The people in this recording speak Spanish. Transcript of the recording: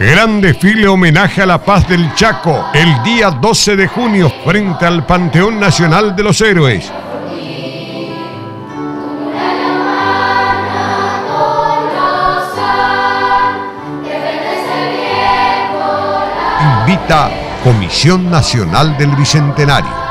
Gran desfile homenaje a la paz del Chaco el día 12 de junio frente al Panteón Nacional de los Héroes. Invita Comisión Nacional del Bicentenario.